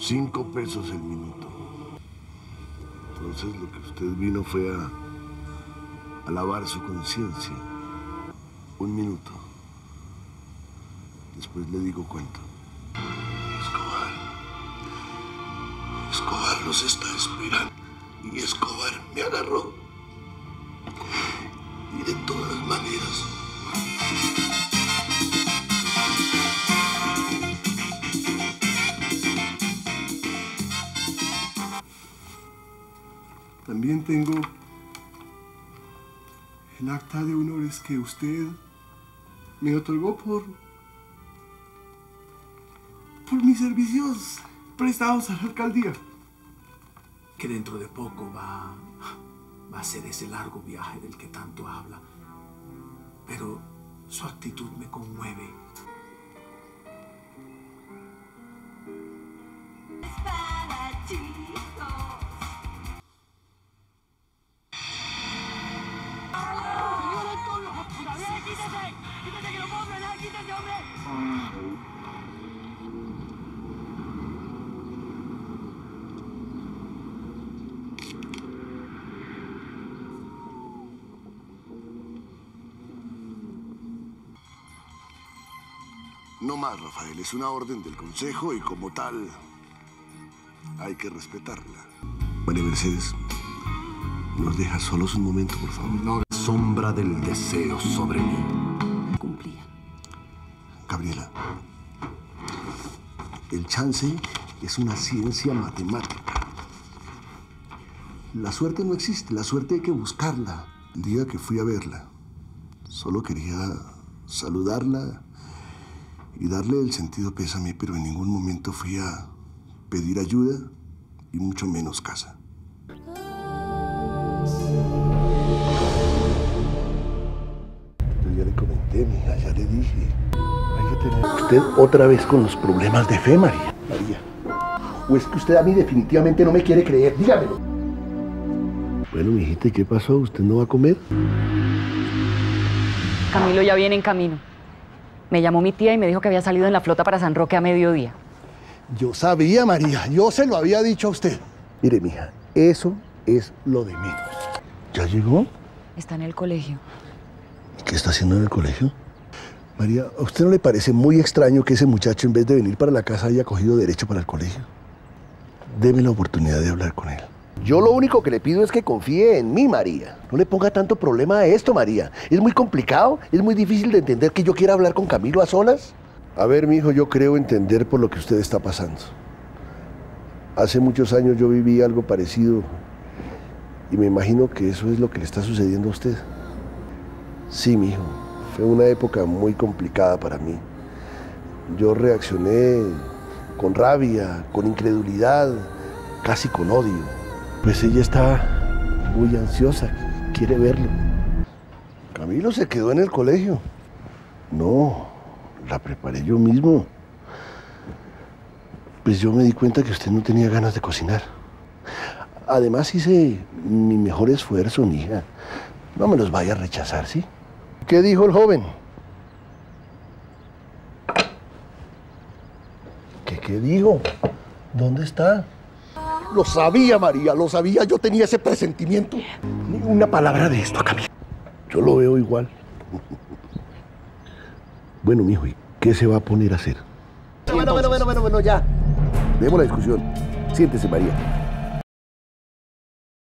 Cinco pesos el minuto. Entonces lo que usted vino fue a, a lavar su conciencia. Un minuto. Después le digo cuánto. Escobar. Escobar los está esperando. Y Escobar me agarró. También tengo el acta de honores que usted me otorgó por por mis servicios prestados a la alcaldía. Que dentro de poco va, va a ser ese largo viaje del que tanto habla. Pero su actitud me conmueve. No más, Rafael. Es una orden del Consejo y como tal hay que respetarla. María Mercedes, nos deja solos un momento, por favor. No sombra del deseo sobre mí. Cumplía. Gabriela, el chance es una ciencia matemática. La suerte no existe, la suerte hay que buscarla. El día que fui a verla, solo quería saludarla y darle el sentido pésame, pero en ningún momento fui a pedir ayuda y mucho menos casa. Yo ya le comenté, mija, ya le dije. Hay que tener usted otra vez con los problemas de fe, María. María. ¿O es que usted a mí definitivamente no me quiere creer? Dígamelo. Bueno, mijita, ¿y qué pasó? ¿Usted no va a comer? Camilo ya viene en camino. Me llamó mi tía y me dijo que había salido en la flota para San Roque a mediodía. Yo sabía, María. Yo se lo había dicho a usted. Mire, mija, eso es lo de menos. ¿Ya llegó? Está en el colegio. ¿Y qué está haciendo en el colegio? María, ¿a usted no le parece muy extraño que ese muchacho, en vez de venir para la casa, haya cogido derecho para el colegio? Deme la oportunidad de hablar con él. Yo lo único que le pido es que confíe en mí, María. No le ponga tanto problema a esto, María. Es muy complicado, es muy difícil de entender que yo quiera hablar con Camilo a solas. A ver, mi hijo, yo creo entender por lo que usted está pasando. Hace muchos años yo viví algo parecido y me imagino que eso es lo que le está sucediendo a usted. Sí, mi hijo, fue una época muy complicada para mí. Yo reaccioné con rabia, con incredulidad, casi con odio. Pues ella está muy ansiosa, quiere verlo. Camilo se quedó en el colegio. No, la preparé yo mismo. Pues yo me di cuenta que usted no tenía ganas de cocinar. Además hice mi mejor esfuerzo, hija. No me los vaya a rechazar, ¿sí? ¿Qué dijo el joven? ¿Qué, qué dijo? ¿Dónde está? Lo sabía, María, lo sabía. Yo tenía ese presentimiento. Ni una palabra de esto, Camilo. Yo lo veo igual. Bueno, mijo, ¿y qué se va a poner a hacer? Bueno, bueno, bueno, bueno, bueno, ya. Demos la discusión. Siéntese, María.